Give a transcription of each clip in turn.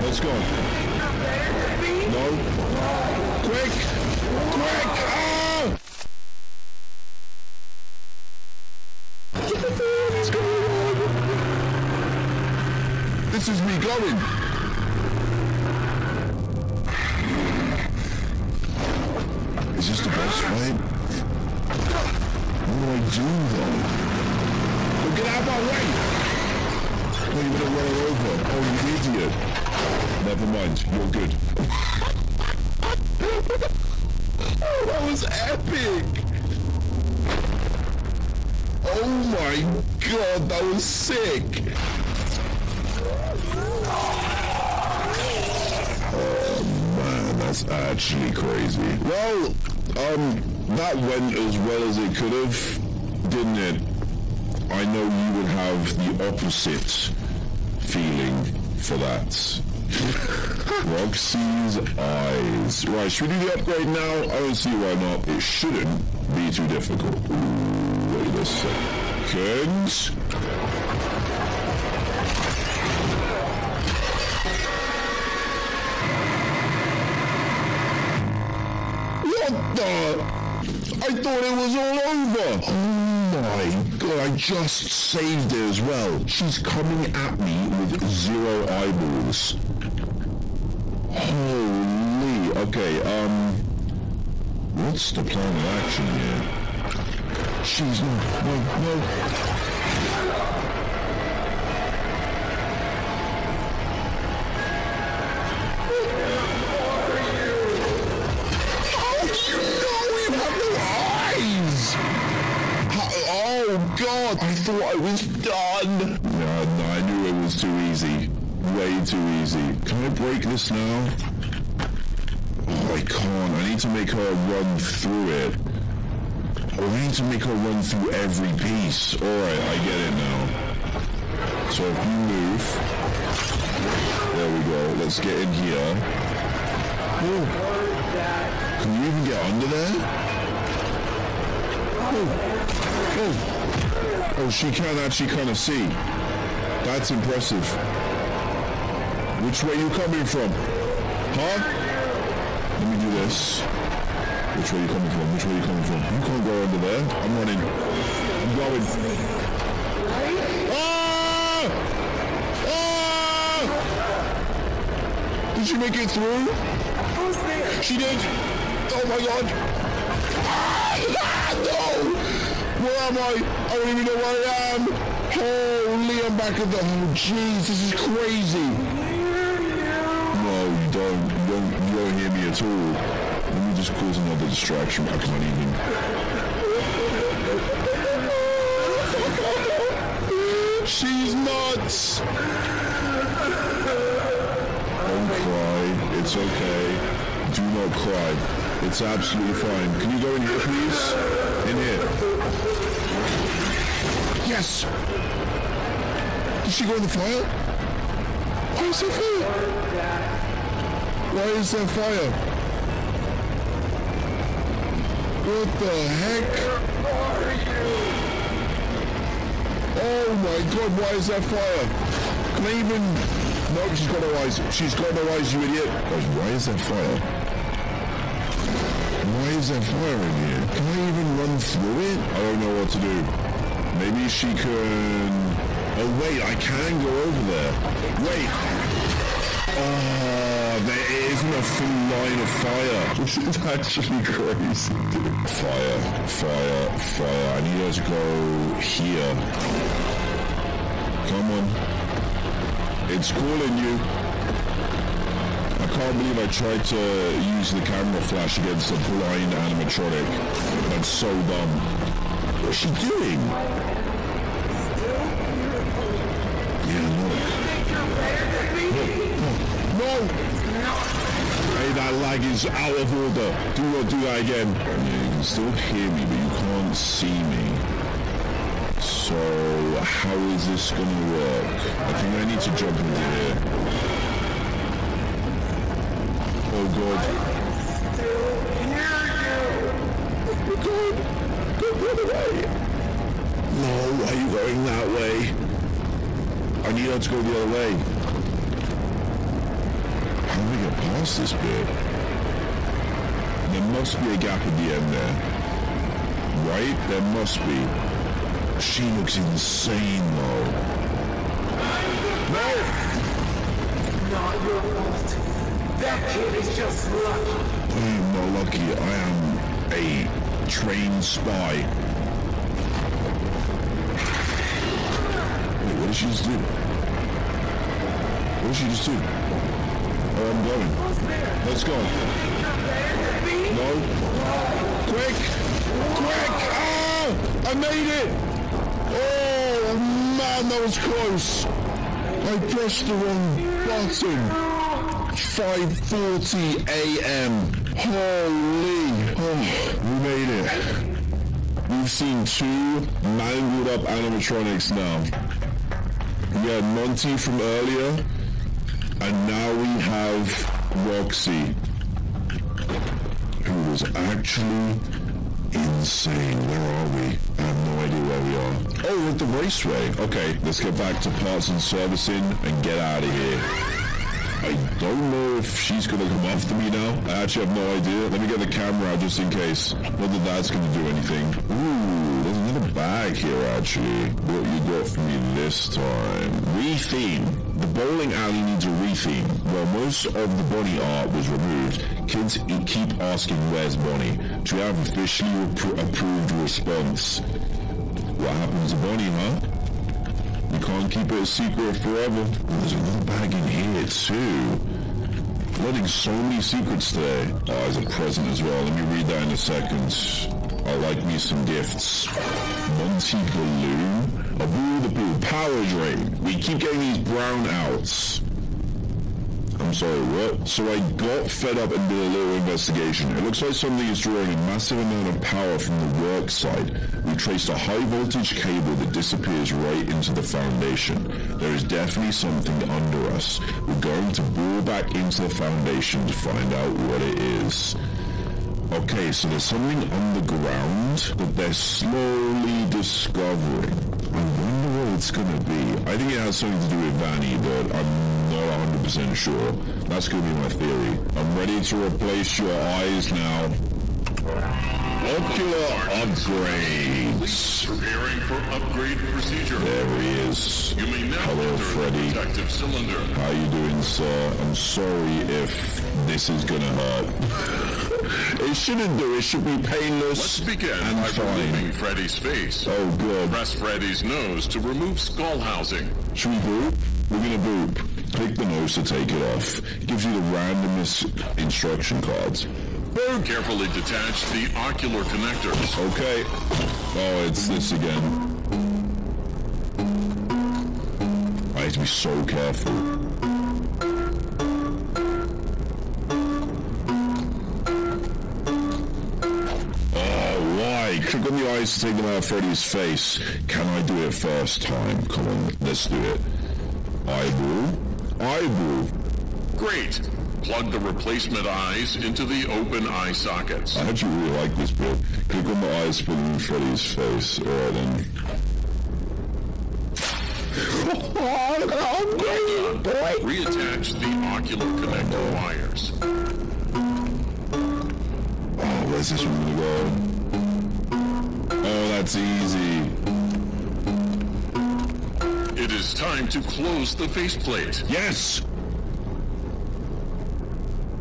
Let's go. No. Quick! Quick! Going? This is me going. Is this the best fight? What do I do though? Oh, get out of my way! Oh, you're gonna run her over. Oh, you idiot. Never mind, you're good. oh, that was epic! Oh my god, that was sick! Oh man, that's actually crazy. Well, um, that went as well as it could have, didn't it? I know you would have the opposite feeling for that. Roxy's eyes. Right, should we do the upgrade now? I don't see why not. It shouldn't be too difficult. Ooh, wait a second. What the? I thought it was all over. God, I just saved her as well. She's coming at me with zero eyeballs. Holy. Okay, um. What's the plan of action here? She's not. No, no. Was done. No, I knew it was too easy. Way too easy. Can I break this now? Oh, I can't. I need to make her run through it. Oh, I need to make her run through every piece. Alright, I get it now. So if you move... There we go. Let's get in here. Oh. Can you even get under there? Oh. Oh. Oh, she can actually kind of see. That's impressive. Which way you coming from? Huh? Let me do this. Which way you coming from? Which way you coming from? You can't go under there. I'm running. I'm going. Ah! Ah! Did she make it through? She did. Oh my god. Ah, no! Where am I? I don't even know where I am. Holy, I'm back at the. Oh, jeez, this is crazy. No, you don't. You don't. You don't hear me at all. Let me just cause another distraction. I can't even. She's nuts. Don't cry. It's okay. Do not cry. It's absolutely fine. Can you go in here, please? In here. Yes! Did she go in the fire? Why is there fire? Why is there fire? What the heck? Oh my god, why is there fire? Can I even... No, she's got no eyes. She's got no eyes, you idiot. Why is there fire? Why is there fire in here? Even run through it? I don't know what to do. Maybe she can... Oh wait, I can go over there. Wait. Oh, there isn't a full line of fire. This is actually crazy. dude. Fire, fire, fire. I need her to go here. Come on. It's calling you. I can't believe I tried to use the camera flash against a blind animatronic. That's so dumb. What's she doing? Yeah, look. No! Hey, that lag is out of order. Do not do that again. Yeah, you can still hear me, but you can't see me. So, how is this gonna work? I think I need to jump into here. Oh god. God! Go the other way! No, why are you going that way? I need her to go the other way. How do we get past this bit? There must be a gap at the end there. Right? There must be. She looks insane though. No! Not your fault. That kid is just lucky. I am not lucky. I am a trained spy. Wait, what did she just do? What did she just do? Oh, I'm going. Let's go. No. Quick! Quick! Ah! I made it! Oh, man, that was close. I pressed the wrong button. 5.40 a.m. Holy. Oh. We've seen two mangled up animatronics now. We had Monty from earlier, and now we have Roxy, who was actually insane. Where are we? I have no idea where we are. Oh, we're at the raceway. Okay, let's get back to parts and servicing and get out of here. I don't know if she's gonna come after me now. I actually have no idea. Let me get the camera out just in case. That that's gonna do anything. Ooh, there's another bag here actually. What you got for me this time? Retheme. The bowling alley needs a retheme. While most of the Bonnie art was removed, kids keep asking where's Bonnie. Do you have officially appro- approved response? What happened to Bonnie, huh? Can't keep it a secret forever. There's another bag in here too. Letting so many secrets today. Oh, ah, there's a present as well. Let me read that in a second. I like me some gifts. Monty Balloon. A Boo the Boo. Power Drain. We keep getting these brownouts. I'm sorry, what? So I got fed up and did a little investigation. It looks like something is drawing a massive amount of power from the work side. We traced a high voltage cable that disappears right into the foundation. There is definitely something under us. We're going to bore back into the foundation to find out what it is. Okay, so there's something underground that they're slowly discovering. I wonder what it's gonna be. I think it has something to do with Vanny, but I'm 100% sure. That's gonna be my theory. I'm ready to replace your eyes now. Ocular upgrades. Preparing for upgrade procedure. There he is. You may now Hello, Freddy. protective cylinder. How you doing, sir? I'm sorry if this is gonna hurt. it shouldn't do. It should be painless Let's begin and by fine. removing Freddy's face. Oh, good. Press Freddy's nose to remove skull housing. Should we boop? We're gonna boop. Click the nose to take it off. gives you the randomness instruction cards. Boop. Carefully detach the ocular connectors. Okay. Oh, it's this again. I have to be so careful. Oh, why? Click on the eyes to take them out of Freddy's face. Can I do it first time? Come on, let's do it. Eyeball. Eyeball. Great. Plug the replacement eyes into the open eye sockets. I actually really like this bit. Click on the eyes to remove Freddy's face. Alright then. oh, boy. Reattach the ocular connector wires. Oh, where's this one gonna go? Oh, that's easy. It is time to close the faceplate. Yes!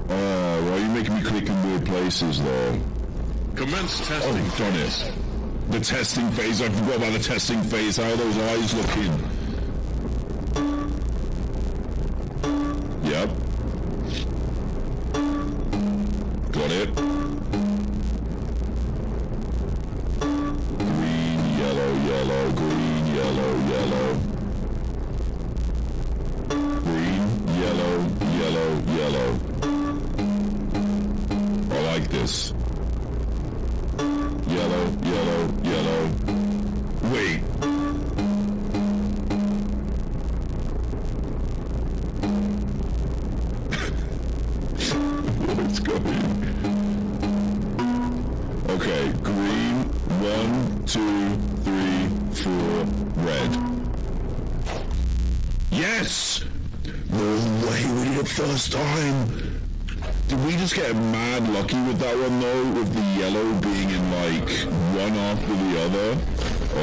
Oh, why are you making me click in weird places, though? Commence Oh, testing. done it. The testing phase. I forgot about the testing phase. How are those eyes looking?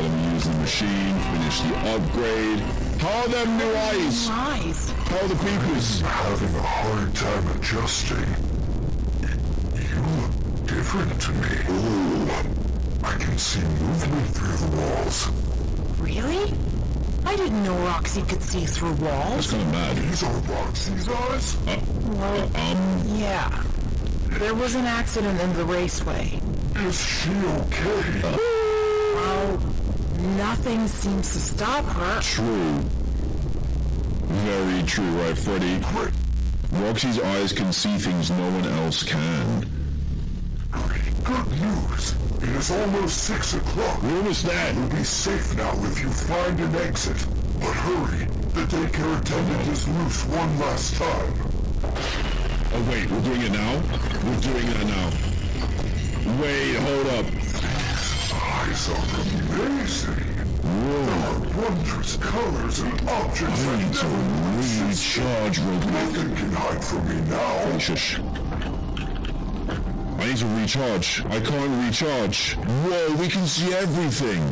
Let me use the machine, finish the upgrade. How are them new eyes? Eyes. How are the peepers? having a hard time adjusting. You look different to me. Ooh, I can see movement through the walls. Really? I didn't know Roxy could see through That's walls. kind of mad. These are Roxy's eyes? Uh, well, uh, Um, yeah. There was an accident in the raceway. Is she okay? Well, nothing seems to stop her. true. Very true, right, Freddy? Roxy's eyes can see things no one else can. Good news. It is almost six o'clock. We're almost there. You'll be safe now if you find an exit. But hurry. The daycare attendant is loose one last time. Oh wait, we're doing it now? We're doing that now. Wait, hold up. Eyes are amazing. There are wondrous colors and objects I need to never noticed. recharge real quick. Nothing can hide from me now. Shush. I need to recharge. I can't recharge. Whoa, we can see everything.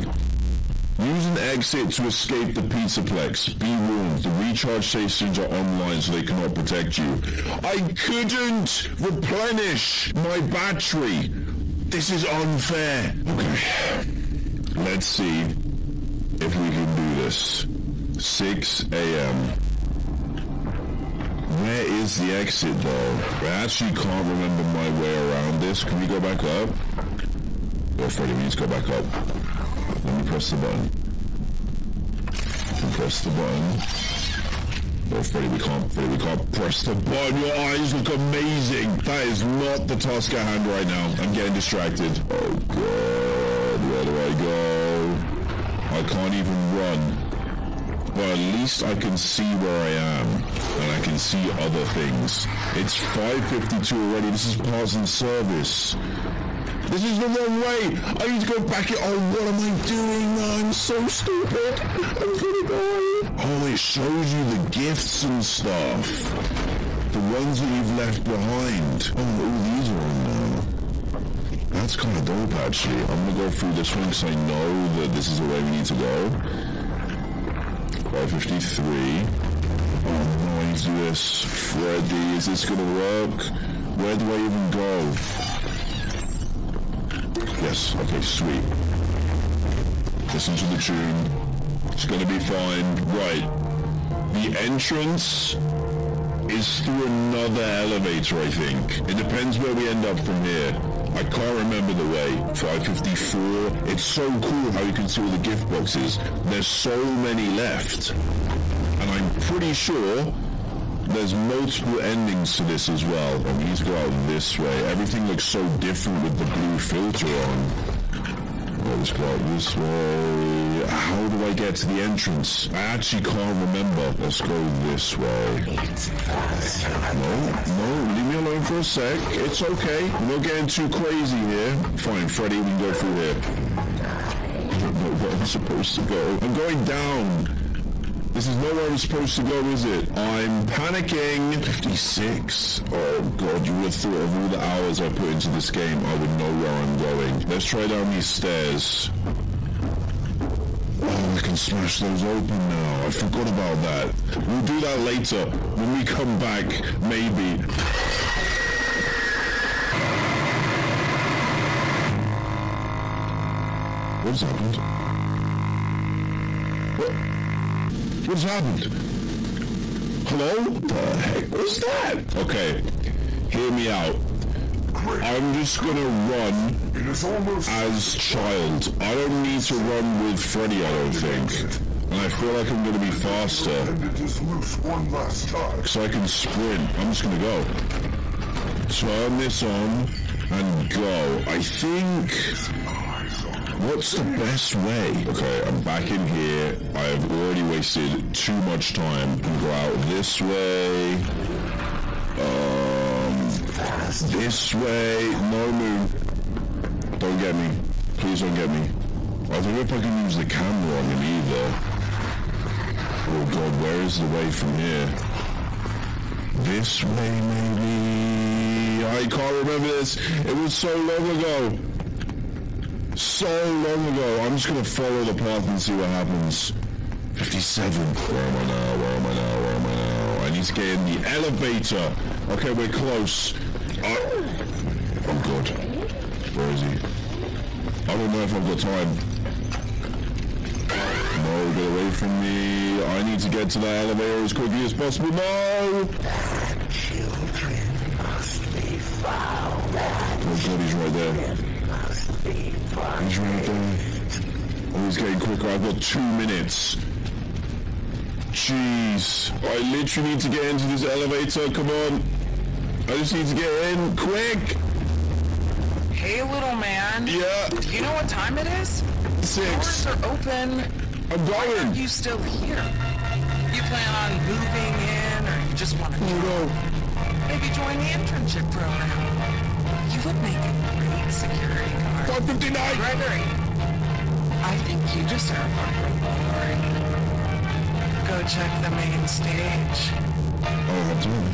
Use an exit to escape the Pizzaplex. Be warned, the recharge stations are online so they cannot protect you. I couldn't replenish my battery. This is unfair. Okay. Let's see if we can do this. 6 a.m. Where is the exit though? I actually can't remember my way around this. Can we go back up? Go Freddy, we need to go back up. Let me press the button. Press the button. No, Freddy, we can't, Freddy, we can't press the button. Your eyes look amazing. That is not the task at hand right now. I'm getting distracted. Oh god, where do I go? I can't even run. But at least I can see where I am, and I can see other things. It's 5.52 already, this is parts and service. This is the wrong way! I need to go back it- Oh, what am I doing? I'm so stupid! I'm gonna die! Oh, it shows you the gifts and stuff. The ones that you've left behind. Oh, all these are on now. That's kind of dope, actually. I'm gonna go through this one because I know that this is the way we need to go. 553. Oh no, I do this. Freddy, is this gonna work? Where do I even go? Yes, okay, sweet. Listen to the tune. It's gonna be fine. Right. The entrance is through another elevator, I think. It depends where we end up from here. I can't remember the way. 554. It's so cool how you can see all the gift boxes. There's so many left. And I'm pretty sure there's multiple endings to this as well. We need to go out this way. Everything looks so different with the blue filter on. Let's go this way. How do I get to the entrance? I actually can't remember. Let's go this way. No, no, leave me alone for a sec. It's okay. We're not getting too crazy here. Fine, Freddy, we can go through here. I don't know where I'm supposed to go. I'm going down. This is not where I'm supposed to go, is it? I'm panicking. 56. Oh god, you would have thought of all the hours I put into this game, I would know where I'm going. Let's try down these stairs. Oh, I can smash those open now. I forgot about that. We'll do that later. When we come back, maybe. What's happened? What's happened? Hello? What the heck was that? Okay, hear me out. I'm just gonna run It is almost as child. I don't need to run with Freddy, I don't think. And I feel like I'm gonna be faster. and loose one last time. So I can sprint. I'm just gonna go. Turn this on and go. I think... What's the best way? Okay, I'm back in here. I have already wasted too much time. Can go out this way. Um, this way. No moon. Don't get me. Please don't get me. I don't know if I can use the camera on him either. Oh god, where is the way from here? This way, maybe. I can't remember this. It was so long ago. So long ago. I'm just gonna follow the path and see what happens. 57. Where am I now? Where am I now? Where am I now? I need to get in the elevator. Okay, we're close. Oh, oh God. Where is he? I don't know if I've got time. No, get away from me. I need to get to that elevator as quickly as possible. No! Children must be found. Oh God, he's right there. Must be found. He's right there. Oh, getting quicker. I've got two minutes. Jeez. I literally need to get into this elevator. Come on. I just need to get in. Quick! Hey, little man. Yeah. Do you know what time it is? Six. Doors are open. I'm Why are going. you still here? You plan on moving in, or you just want to Oh no. maybe join the internship program? You would make a great security guard. 559! Gregory, I think you deserve a reward. Go check the main stage. I don't have time.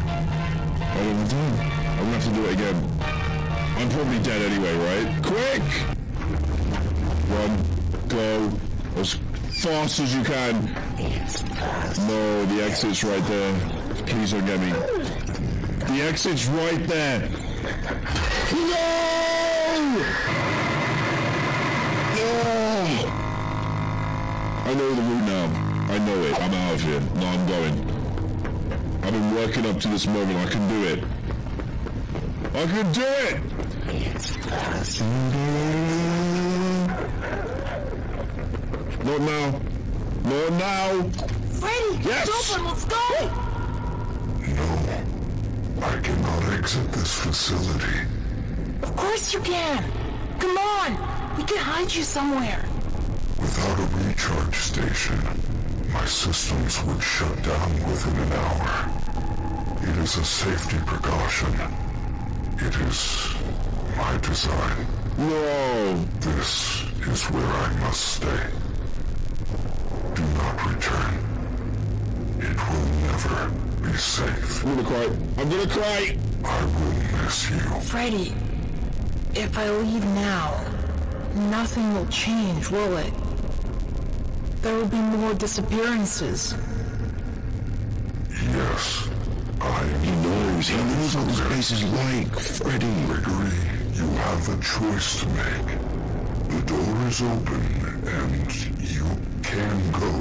I don't have time. I'm gonna have to do it again. I'm probably dead anyway, right? Quick! Run. Go. As fast as you can. No, the exit's right there. Please don't get me. The exit's right there. No! No! I know the route now. I know it. I'm out of here. No, I'm going. I've been working up to this moment. I can do it. I can do it! Not now. Not now. Freddy, Yes. it's open. Let's go. No. I cannot exit this facility. Of course you can. Come on. We can hide you somewhere. Without a recharge station, my systems would shut down within an hour. It is a safety precaution. It is my design. No. This is where I must stay. Do not return. It will never be safe. I'm gonna cry. I'm gonna cry. I will miss you. Freddy, if I leave now, nothing will change, will it? There will be more disappearances. Yes, I He knows. He knows what this place is like, Freddy. Gregory, you have a choice to make. The door is open and you can go.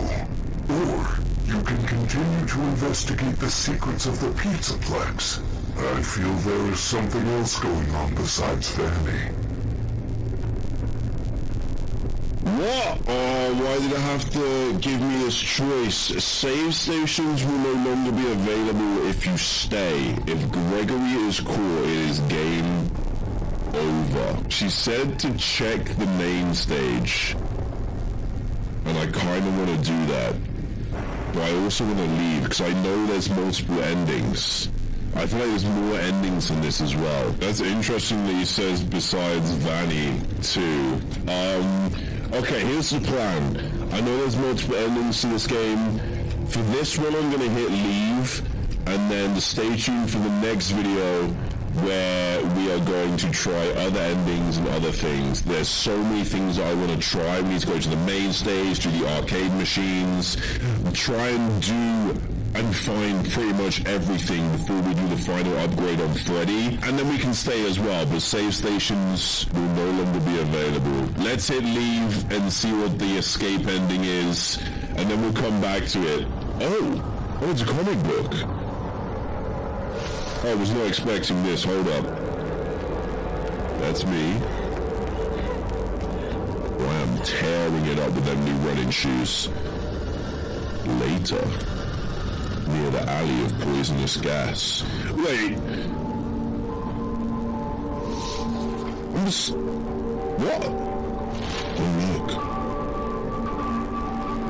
Or you can continue to investigate the secrets of the Pizza Pizzaplex. I feel there is something else going on besides Vanny. What? Oh, why did I have to give me this choice? Save stations will no longer be available if you stay. If Gregory is caught, it is game over. She said to check the main stage. And I kind of want to do that. But I also want to leave because I know there's multiple endings. I feel like there's more endings in this as well. That's interesting that he says besides Vanny too. Um, okay, here's the plan. I know there's multiple endings to this game. For this one, I'm gonna hit leave, and then stay tuned for the next video where we are going to try other endings and other things. There's so many things I want to try. We need to go to the main stage, to the arcade machines, try and do and find pretty much everything before we do the final upgrade on Freddy. And then we can stay as well, but save stations will no longer be available. Let's hit leave and see what the escape ending is, and then we'll come back to it. Oh, oh, it's a comic book. I was not expecting this. Hold up. That's me. I am tearing it up with them new running shoes. Later, near the alley of poisonous gas. Wait. I'm just... What? Oh, look.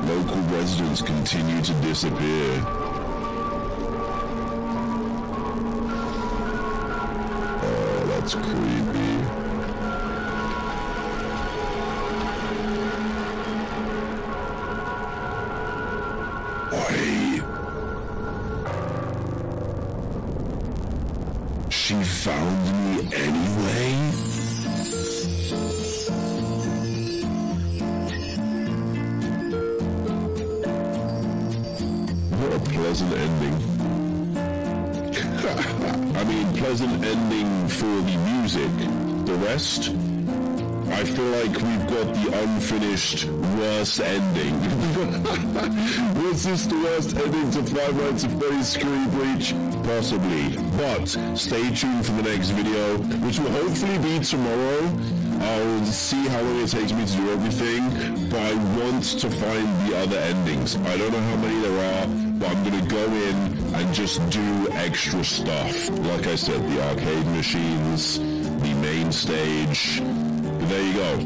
Local residents continue to disappear. Oh, that's creepy. Pleasant ending for the music. The rest? I feel like we've got the unfinished worst ending. Was this the worst ending to Five Nights at Freddy's Security Breach? Possibly. But stay tuned for the next video, which will hopefully be tomorrow. I'll see how long it takes me to do everything, but I want to find the other endings. I don't know how many there are, but I'm gonna go in and just do extra stuff. Like I said, the arcade machines, the main stage. There you go.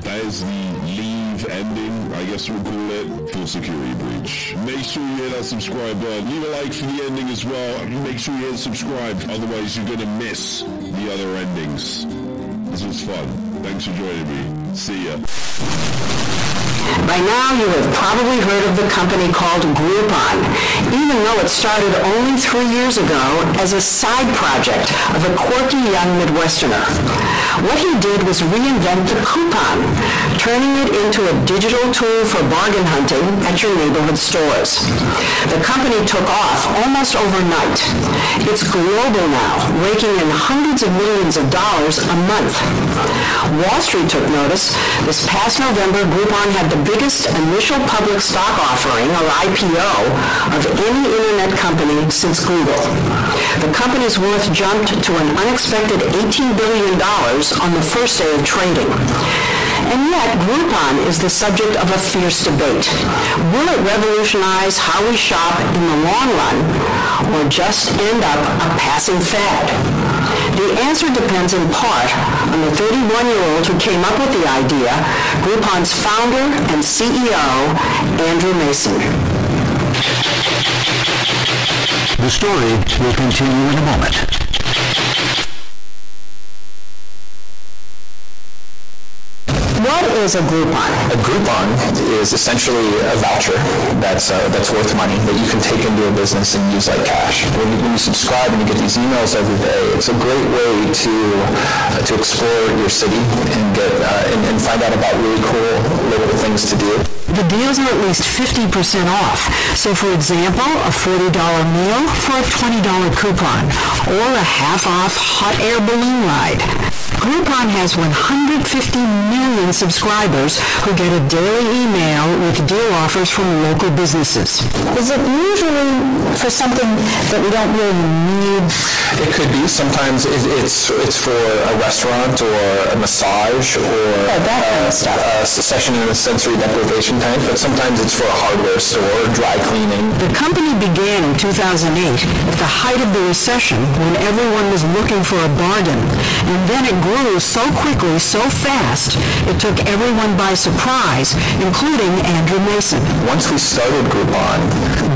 That is the leave ending, I guess we'll call it, for Security Breach. Make sure you hit that subscribe button. Leave a like for the ending as well. Make sure you hit subscribe, otherwise you're gonna miss the other endings. This was fun. Thanks for joining me. See ya. By now, you have probably heard of the company called Groupon, even though it started only three years ago as a side project of a quirky young Midwesterner. What he did was reinvent the coupon, turning it into a digital tool for bargain hunting at your neighborhood stores. The company took off almost overnight. It's global now, raking in hundreds of millions of dollars a month. Wall Street took notice. This past November, Groupon had the biggest initial public stock offering, or IPO, of any internet company since Google. The company's worth jumped to an unexpected $18 billion on the first day of trading. And yet, Groupon is the subject of a fierce debate. Will it revolutionize how we shop in the long run, or just end up a passing fad? The answer depends in part on the 31-year-old who came up with the idea, Groupon's founder and CEO, Andrew Mason. The story will continue in a moment. What is a Groupon? A Groupon is essentially a voucher that's uh, that's worth money that you can take into a business and use like cash. When you, when you subscribe and you get these emails every day, it's a great way to uh, to explore your city and get uh, and, and find out about really cool local things to do. The deals are at least 50% off. So for example, a $40 meal for a $20 coupon or a half-off hot air balloon ride. Groupon has 150 million subscribers who get a daily email with deal offers from local businesses. Is it usually for something that we don't really need? It could be. Sometimes it, it's it's for a restaurant or a massage or oh, that kind of uh, stuff. a session in a sensory deprivation tank, but sometimes it's for a hardware store, dry cleaning. The company began in 2008 at the height of the recession when everyone was looking for a bargain. And then it grew so quickly, so fast, it took everyone by surprise, including Andrew Mason. Once we started Groupon,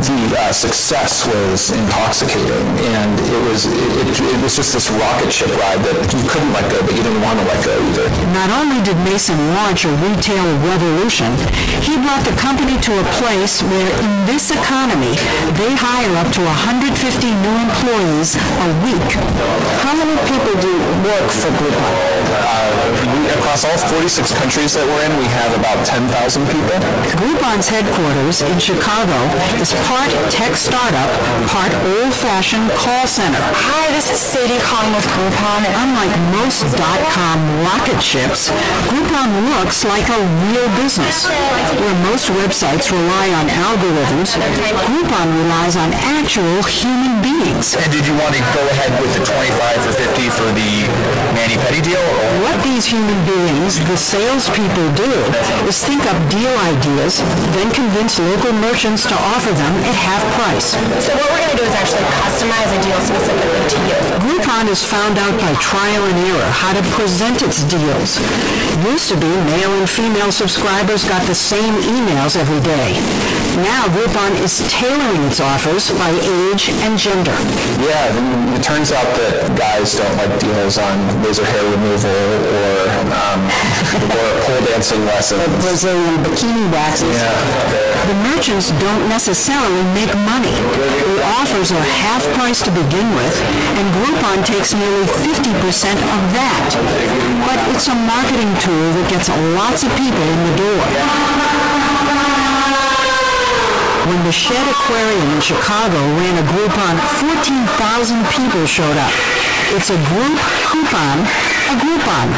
the uh, success was intoxicating, and it was it, it, it was just this rocket ship ride that you couldn't let go, but you didn't want to let go either. Not only did Mason launch a retail revolution, he brought the company to a place where in this economy, they hire up to 150 new employees a week. How many people do work for Groupon? Uh, we, across all 46 countries that we're in, we have about 10,000 people. Groupon's headquarters in Chicago is part tech startup, part old-fashioned call center. Hi, this is Sadie calling with Groupon. Unlike most dot-com rocket ships, Groupon looks like a real business. Where most websites rely on algorithms, Groupon relies on actual human beings. And did you want to go ahead with the 25 or 50 for the mani-pedi deal? Or What these human beings, the salespeople, do is think up deal ideas, then convince local merchants to offer them at half price. So what we're going to do is actually customize a deal specifically to you. Groupon has found out by trial and error how to present its deals. Used to be male and female subscribers got the same emails every day. Now Groupon is tailoring its offers by age and gender. Yeah, it turns out that guys don't like deals on laser hair removal or um, or pole dancing lessons. Brazilian bikini waxes. The merchants don't necessarily make money. The offers are half price to begin with, and Groupon Groupon takes nearly 50% of that. But it's a marketing tool that gets lots of people in the door. When the Shedd Aquarium in Chicago ran a Groupon, 14,000 people showed up. It's a group coupon, a Groupon.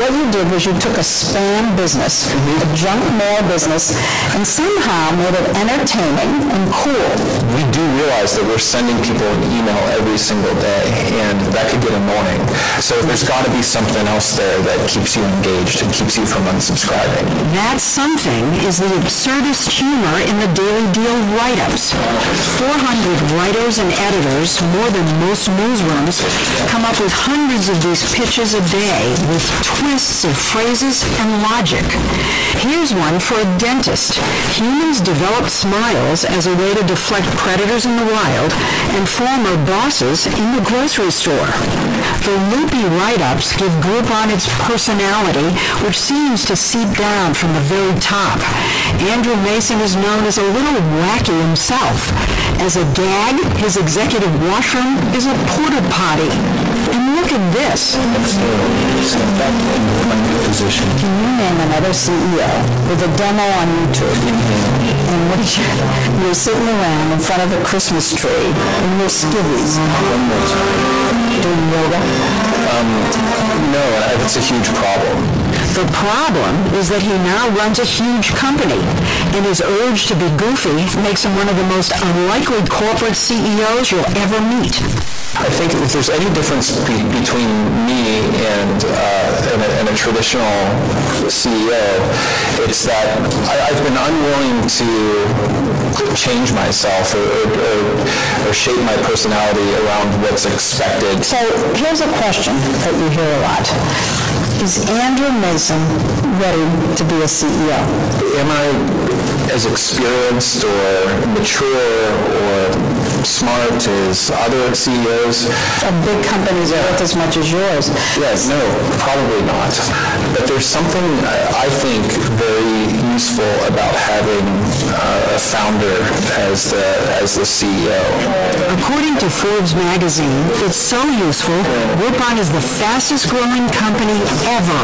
What you did was you took a spam business, a junk mail business, and somehow made it entertaining and cool. We do realize that we're sending people an email every single day, and that could get annoying. So there's got to be something else there that keeps you engaged and keeps you from unsubscribing. That something is the absurdist humor in the Daily Deal write-ups. 400 writers and editors, more than most newsrooms, come up with hundreds of these pitches a day with twists of phrases and logic. Here's one for a dentist. Humans develop smiles as a way to deflect predators in the wild and former bosses in the grocery store. The loopy write-ups give Groupon its personality, which seems to seep down from the very top. Andrew Mason is known as a little wacky himself. As a gag, his executive washroom is a porta potty. Look at this. Can you name another CEO with a demo on YouTube you're sitting around in front of a Christmas tree in your skivvies doing yoga? Um, no, and it's a huge problem. The problem is that he now runs a huge company, and his urge to be goofy makes him one of the most unlikely corporate CEOs you'll ever meet. I think if there's any difference be- between me and, uh, and, a, and a traditional CEO, it's that I, I've been unwilling to change myself or, or, or, or shape my personality around what's expected. So here's a question that you hear a lot. Is Andrew Mason ready to be a CEO? Am I as experienced or mature or smart as other CEOs? Of big companies are worth as much as yours. Yes, no, probably not. But there's something I I think very useful about having uh, a founder as the as the CEO. According to Forbes magazine, it's so useful, Groupon is the fastest growing company ever.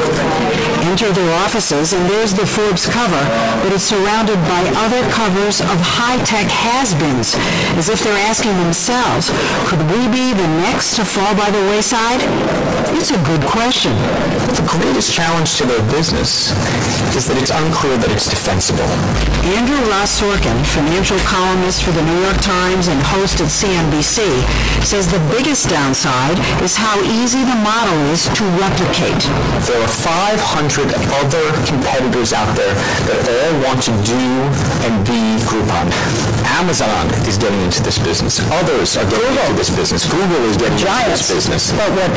Enter their offices and there's the Forbes cover, but it's surrounded by other covers of high-tech has-beens, as if they're asking themselves, could we be the next to fall by the wayside? It's a good question. The greatest challenge to their business is that it's unclear that it's defensible. Andrew Ross Sorkin, financial columnist for the New York Times and host at CNBC, says the biggest downside is how easy the model is to replicate. There are 500 other competitors out there that all want to do and be Groupon. Amazon is getting into this business. Others are getting into this business. Google is getting into this business. But what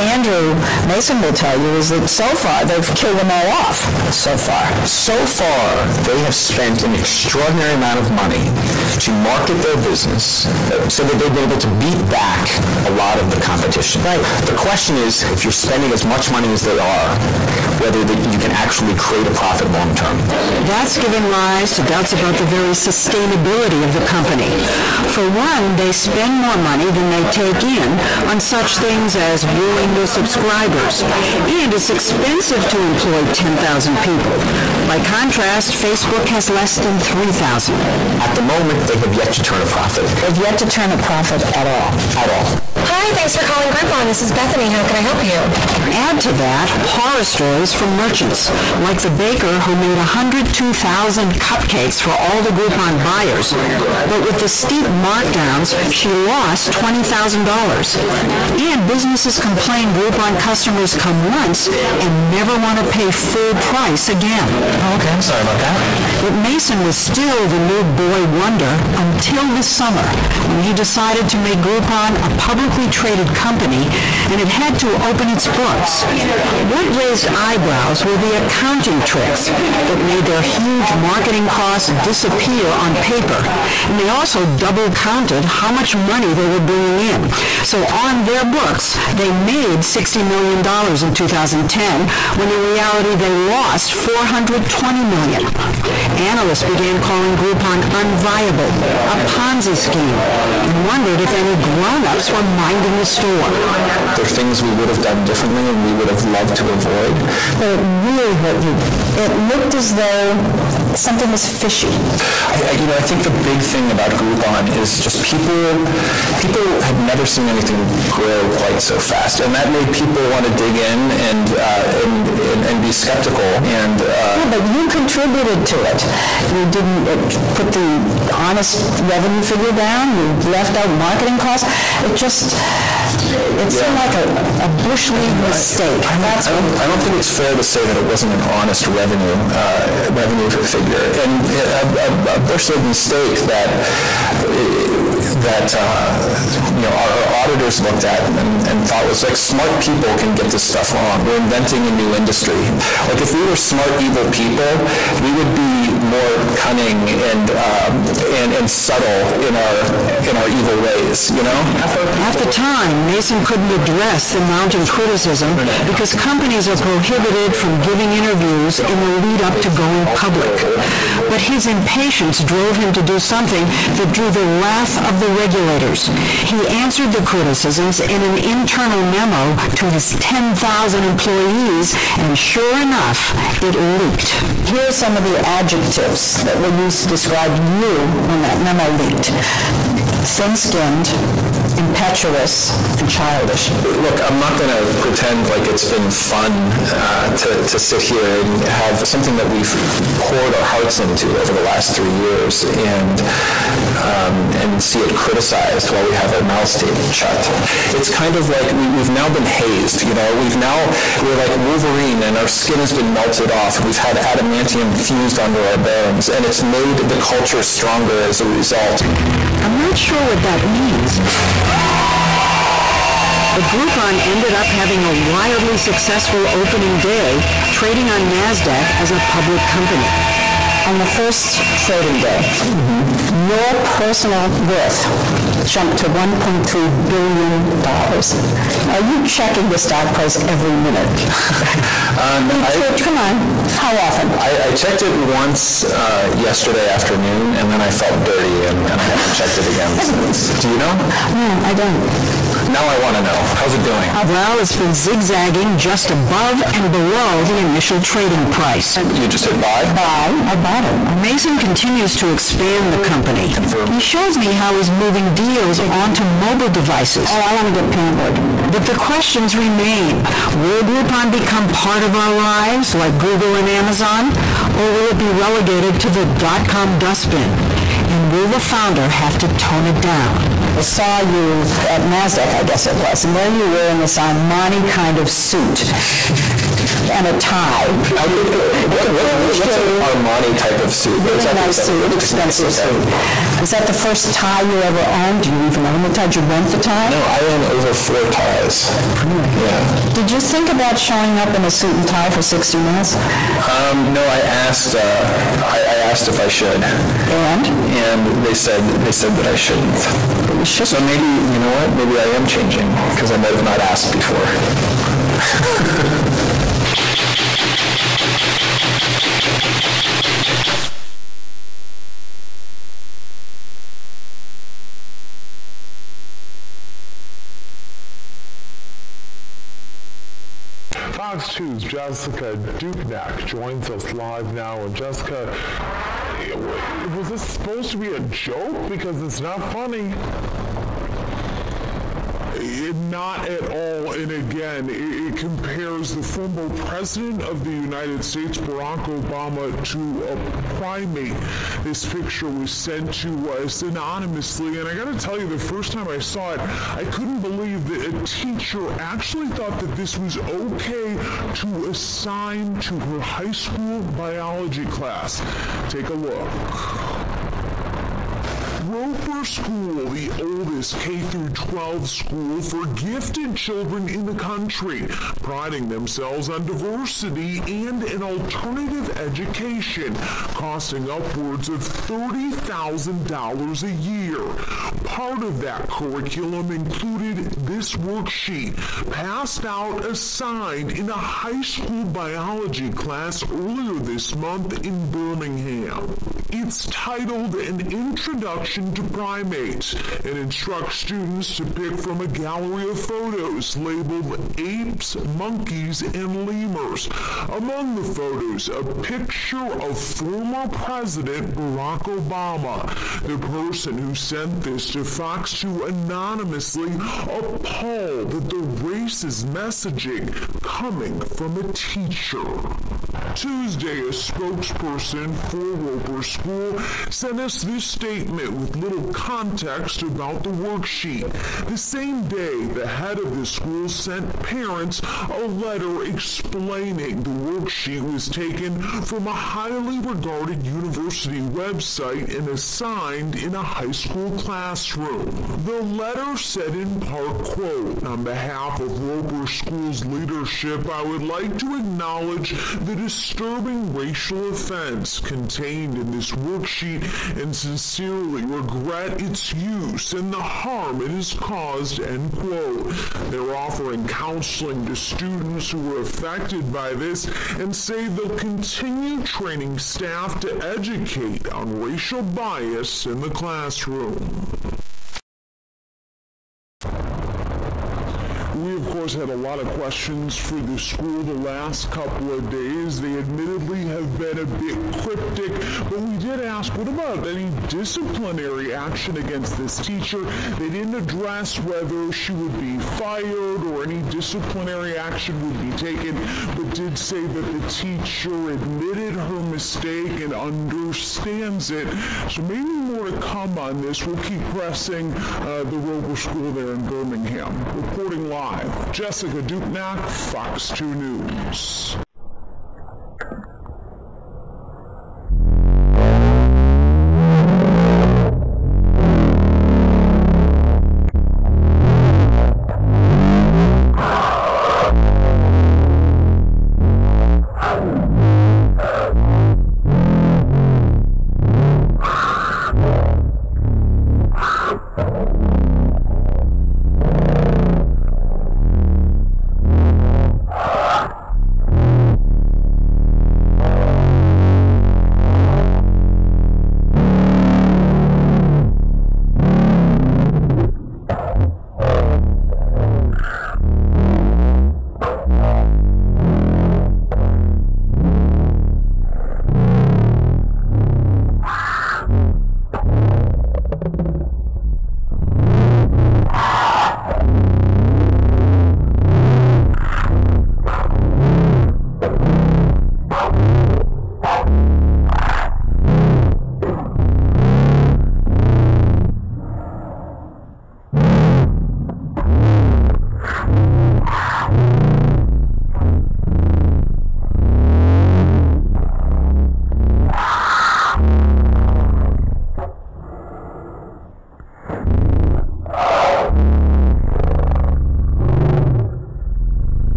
Andrew Mason will tell you is that so far they've killed them all off. So far. So far, they have spent an extraordinary amount of money to market their business uh, so that they've been able to beat back a lot of the competition. Right. The question is, if you're spending as much money as they are, whether that you can actually create a profit long term. That's given rise to doubts about the very sustainability of the company. For one, they spend more money than they take in on such things as wooing new subscribers. And it's expensive to employ 10,000 people. By contrast, Facebook has less than 3,000. At the moment, they have yet to turn a profit. They've yet to turn a profit at all. At all. Hi, thanks for calling Groupon. This is Bethany. How can I help you? Add to that horror stories from merchants, like the baker who made 102,000 cupcakes for all the Groupon buyers. But with the steep markdowns, she lost $20,000. And businesses complain Groupon customers come once and never want to pay full price again. Oh, okay, I'm sorry about that. But Mason was still the new boy wonder until this summer, when he decided to make Groupon a publicly traded company, and it had to open its books. What raised eyebrows were the accounting tricks that made their huge marketing costs disappear on paper. And they also double counted how much money they were bringing in. So on their books, they made $60 million in 2010, when in reality they lost 420 million. Analysts began calling Groupon unviable, a Ponzi scheme, and wondered if any grown-ups were minding the store. There are things we would have done differently and we would have loved to avoid. But it really hurt you. It looked as though something was fishy. I, I, you know, I think the big thing about Groupon is just people, people had never seen anything grow quite so fast, and that made people want to dig in and uh, and, and, and be skeptical. And uh, Yeah, but you contributed to it. You didn't uh, put the honest revenue figure down, you left out marketing costs. It just, it seemed like a, a bush league mistake. That's I what don't, I don't think it's fair to say that it wasn't an honest revenue uh, revenue figure, and a, a, a bush mistake that that uh, you know our auditors looked at and, and thought was like smart people can get this stuff wrong. We're inventing a new industry. Like if we were smart evil people, we would be more cunning and um, and, and subtle in our in our evil ways. You know. At the time, Mason couldn't address the mounting criticism because companies are prohibited from giving interviews in the lead up to going public. But his impatience drove him to do something that drew the wrath of the regulators. He answered the criticisms in an internal memo to his 10,000 employees, and sure enough, it leaked. Here are some of the adjectives that were used to describe you when that memo leaked. Thin-skinned, impetuous, and childish. Look, I'm not going to pretend like it's been fun uh, to, to sit here and have something that we've poured our hearts into over the last three years and um, and see it criticized while we have our mouths taped shut. It's kind of like we, we've now been hazed, you know. We've now, we're like Wolverine and our skin has been melted off. We've had adamantium fused onto our bones and it's made the culture stronger as a result. I'm not sure what that means. The Groupon ended up having a wildly successful opening day, trading on NASDAQ as a public company. On the first trading day, your personal worth jumped to $1.3 billion. Are you checking the stock price every minute? Um, I- Come on, how often? I, I checked it once uh, yesterday afternoon, and then I felt dirty, and, and I haven't checked it again since. Do you know? No, I don't. Now I want to know. How's it doing? Well, it's been zigzagging just above and below the initial trading price. You just hit buy? Buy, I bought it. Mason continues to expand the company. He shows me how he's moving deals onto mobile devices. Oh, I want to get pampered. But the questions remain. Will Groupon become part of our lives like Google and Amazon? Or will it be relegated to the dot-com dustbin? And will the founder have to tone it down? I saw you at NASDAQ, I guess it was, and there you were in this Armani kind of suit and a tie. What, what, what's an Armani type of suit? Really nice suit, expensive suit. Is that the first tie you ever owned? Do you even own the tie? Did you rent the tie? No, I own over four ties. Really? Yeah. Did you think about showing up in a suit and tie for 60 minutes? Um, no, I asked. Uh, I, I asked if I should, And? and they said they said that I shouldn't. So maybe you know what? Maybe I am changing because I might have not asked before. Fox 2's Jessica Dupnack joins us live now. And Jessica, was this supposed to be a joke? Because it's not funny. It- Not at all. And again, it, it compares the former president of the United States, Barack Obama, to a primate. This picture was sent to us anonymously. And I got to tell you, the first time I saw it, I couldn't believe that a teacher actually thought that this was okay to assign to her high school biology class. Take a look. Roeper School, the oldest K-12 school for gifted children in the country, priding themselves on diversity and an alternative education, costing upwards of $30,000 a year. Part of that curriculum included this worksheet, passed out assigned in a high school biology class earlier this month in Birmingham. It's titled An Introduction to Primates and instruct students to pick from a gallery of photos labeled apes, monkeys, and lemurs. Among the photos, a picture of former President Barack Obama. The person who sent this to Fox 2 anonymously appalled at the racist messaging coming from a teacher. Tuesday, a spokesperson for Roeper School sent us this statement with little context about the worksheet. The same day, the head of the school sent parents a letter explaining the worksheet was taken from a highly regarded university website and assigned in a high school classroom. The letter said in part, quote, on behalf of Roeper School's leadership, I would like to acknowledge the disturbing racial offense contained in this worksheet and sincerely regret its use and the harm it has caused, end quote. They're offering counseling to students who were affected by this and say they'll continue training staff to educate on racial bias in the classroom. Course, had a lot of questions for the school the last couple of days. They admittedly have been a bit cryptic, but we did ask, what about any disciplinary action against this teacher? They didn't address whether she would be fired or any disciplinary action would be taken, but did say that the teacher admitted her mistake and understands it. So maybe more to come on this. We'll keep pressing uh, the Roeper School there in Birmingham. Reporting live, Jessica Dupnack, Fox 2 News.